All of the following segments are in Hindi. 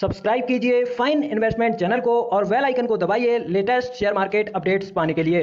सब्सक्राइब कीजिए फाइन इन्वेस्टमेंट चैनल को और वेल आइकन को दबाइए लेटेस्ट शेयर मार्केट अपडेट्स पाने के लिए।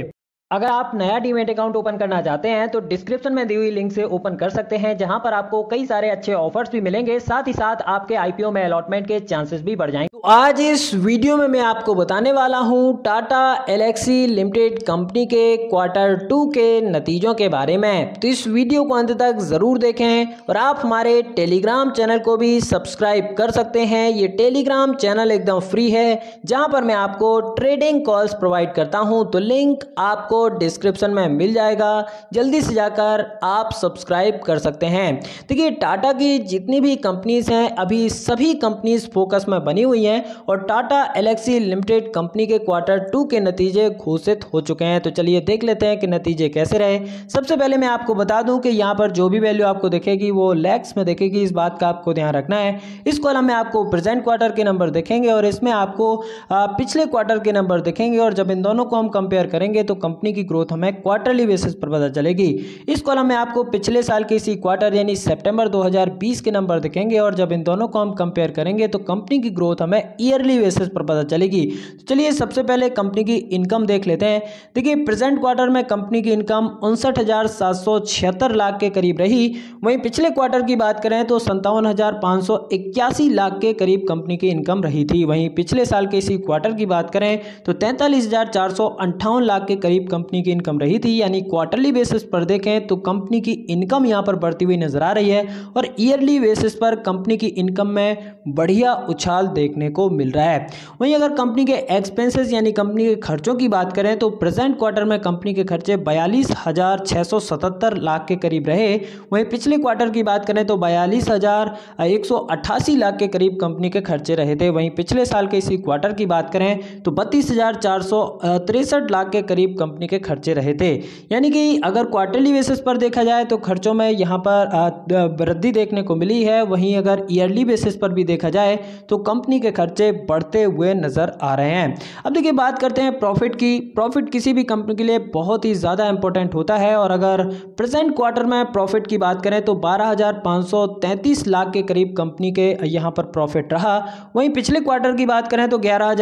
अगर आप नया डीमेट अकाउंट ओपन करना चाहते हैं तो डिस्क्रिप्शन में दी हुई लिंक से ओपन कर सकते हैं, जहाँ पर आपको कई सारे अच्छे ऑफर्स भी मिलेंगे। साथ ही साथ आपके आईपीओ में अलॉटमेंट के चांसेस भी बढ़ जाएँगे। तो आज इस वीडियो में मैं आपको बताने वाला हूँ टाटा एलेक्सी लिमिटेड कंपनी के क्वार्टर टू के नतीजों के बारे में। तो इस वीडियो को अंत तक ज़रूर देखें और आप हमारे टेलीग्राम चैनल को भी सब्सक्राइब कर सकते हैं। ये टेलीग्राम चैनल एकदम फ्री है, जहाँ पर मैं आपको ट्रेडिंग कॉल्स प्रोवाइड करता हूँ। तो लिंक आपको आपको डिस्क्रिप्शन में मिल जाएगा। जल्दी से जाकर आप सब्सक्राइब कर सकते हैं। देखिए टाटा की जितनी भी कंपनीज़ हैं, अभी सभी कंपनीज़ फोकस में बनी हुई हैं और टाटा एलेक्सी लिमिटेड कंपनी के क्वार्टर टू के नतीजे घोषित हो चुके हैं। तो चलिए देख लेते हैं कि नतीजे कैसे रहे। सबसे पहले मैं आपको बता दूँ कि यहाँ पर जो भी वैल्यू आपको देखेगी, वो लैक्स में देखेगी। इस बात का आपको ध्यान रखना है। इस कॉलम में आपको प्रेजेंट क्वार्टर के नंबर देखेंगे और इसमें आपको पिछले क्वार्टर के नंबर देखेंगे और जब इन दोनों को हम कंपेयर करेंगे तो कंपनी कंपनी की ग्रोथ हमें क्वार्टरली बेसिस पर पता चलेगी। इस कॉलम में आपको पिछले साल के इसी क्वार्टर यानी सितंबर 2020 के नंबर दिखेंगे और जब इन दोनों को हम कंपेयर करेंगे तो कंपनी की ग्रोथ हमें ईयरली बेसिस पर पता चलेगी। तो चलिए सबसे पहले कंपनी की इनकम देख लेते हैं। देखिए, प्रेजेंट क्वार्टर में कंपनी की इनकम उनसठ लाख के करीब रही। वहीं पिछले क्वार्टर की बात करें तो संतावन लाख के करीब कंपनी की इनकम रही थी। वहीं पिछले साल के इसी क्वार्टर की बात करें तो तैंतालीस लाख के करीब कंपनी की इनकम रही थी, यानी क्वार्टरली बेसिस पर देखें तो कंपनी की इनकम यहाँ पर बढ़ती हुई नज़र आ रही है और ईयरली बेसिस पर कंपनी की इनकम में बढ़िया उछाल देखने को मिल रहा है। वहीं अगर कंपनी के एक्सपेंसेस यानी कंपनी के खर्चों की बात करें तो प्रेजेंट क्वार्टर में कंपनी के खर्चे बयालीस लाख के करीब रहे। वहीं पिछले क्वार्टर की बात करें तो बयालीस लाख के करीब कंपनी के खर्चे रहे थे। वहीं पिछले साल के इसी क्वार्टर की बात करें तो बत्तीस लाख के करीब कंपनी कंपनी के खर्चे रहे थे। यानी कि अगर क्वार्टरली बेसिस पर देखा जाए तो खर्चों में यहाँ पर वृद्धि देखने को मिली है। वहीं अगर ईयरली बेसिस पर भी देखा जाए तो कंपनी के खर्चे बढ़ते हुए नज़र आ रहे हैं। अब देखिए, बात करते हैं प्रॉफिट की। प्रॉफिट किसी भी कंपनी के लिए बहुत ही ज़्यादा इंपॉर्टेंट होता है। और अगर प्रेजेंट क्वार्टर में प्रॉफिट की बात करें तो बारह लाख के करीब कंपनी के यहाँ पर प्रॉफिट रहा। वहीं पिछले क्वार्टर की बात करें तो ग्यारह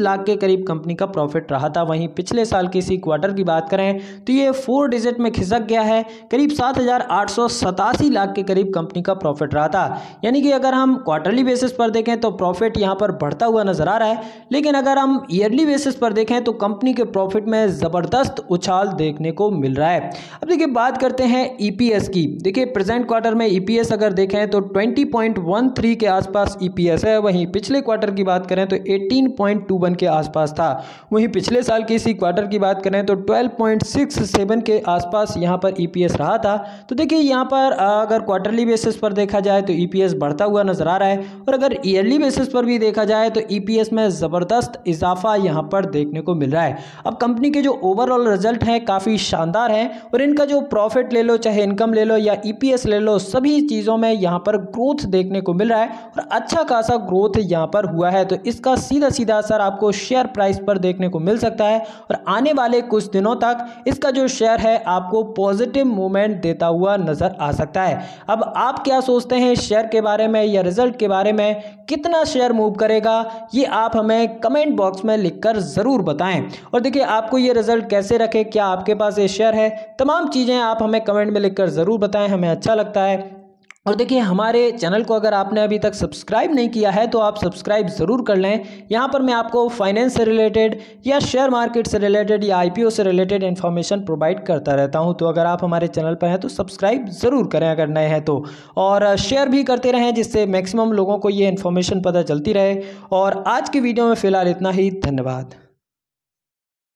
लाख के करीब कंपनी का प्रॉफिट रहा था। वहीं पिछले पिछले साल के इसी क्वार्टर की बात करें तो ये फोर डिजिट में खिसक गया है। करीब सात हज़ार आठ सौ सतासी लाख के करीब कंपनी का प्रॉफिट रहा था। यानी कि अगर हम क्वार्टरली बेसिस पर देखें तो प्रॉफिट यहाँ पर बढ़ता हुआ नज़र आ रहा है। लेकिन अगर हम ईयरली बेसिस पर देखें तो कंपनी के प्रॉफिट में ज़बरदस्त उछाल देखने को मिल रहा है। अब देखिए, बात करते हैं ईपीएस की। देखिए, प्रेजेंट क्वार्टर में ईपीएस अगर देखें तो 20.13 के आसपास ईपीएस है। वहीं पिछले क्वार्टर की बात करें तो 18.21 के आसपास था। वहीं पिछले साल की इसी क्वार्टर की बात करें तो 12.67 के आसपास यहाँ पर ईपीएस e रहा था। तो देखिए यहाँ पर अगर क्वार्टरली बेसिस पर देखा जाए तो ईपीएस e बढ़ता हुआ नज़र आ रहा है और अगर ईयरली बेसिस पर भी देखा जाए तो ईपीएस e में ज़बरदस्त इजाफा यहाँ पर देखने को मिल रहा है। अब कंपनी के जो ओवरऑल रिज़ल्ट हैं काफ़ी शानदार हैं और इनका जो प्रॉफिट ले लो, चाहे इनकम ले लो या ईपीएस ले लो, सभी चीज़ों में यहाँ पर ग्रोथ देखने को मिल रहा है और अच्छा खासा ग्रोथ यहाँ पर हुआ है। तो इसका सीधा सीधा असर आपको शेयर प्राइस पर देखने को मिल सकता है और आने वाले कुछ दिनों तक इसका जो शेयर है आपको पॉजिटिव मूवमेंट देता हुआ नज़र आ सकता है। अब आप क्या सोचते हैं शेयर के बारे में या रिज़ल्ट के बारे में? कितना शेयर मूव करेगा? ये आप हमें कमेंट बॉक्स में लिखकर ज़रूर बताएँ। और देखिए, आपको ये रिज़ल्ट कैसे रखे? क्या आपके पास ये शेयर है? तमाम चीज़ें आप हमें कमेंट में लिखकर ज़रूर बताएँ। हमें अच्छा लगता है। और देखिए, हमारे चैनल को अगर आपने अभी तक सब्सक्राइब नहीं किया है तो आप सब्सक्राइब ज़रूर कर लें। यहाँ पर मैं आपको फाइनेंस से रिलेटेड या शेयर मार्केट से रिलेटेड या आईपीओ से रिलेटेड इन्फॉर्मेशन प्रोवाइड करता रहता हूँ। तो अगर आप हमारे चैनल पर हैं तो सब्सक्राइब ज़रूर करें अगर नए हैं तो। और शेयर भी करते रहें, जिससे मैक्सिमम लोगों को ये इन्फॉर्मेशन पता चलती रहे। और आज की वीडियो में फ़िलहाल इतना ही। धन्यवाद।